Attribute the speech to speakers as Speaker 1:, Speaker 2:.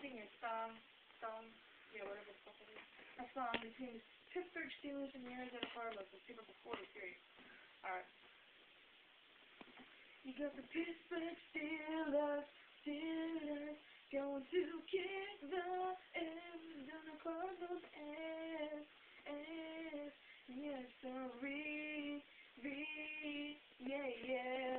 Speaker 1: sing your song, song, yeah, whatever the fuck it is, a song between the Pittsburgh Steelers and the Arizona Cardinals, the Super Bowl 40 series. Alright. You got the Pittsburgh Steelers, Steelers, going to kick the Arizona Cardinals ass, ass. Yes, sir, re, re, yeah, yeah.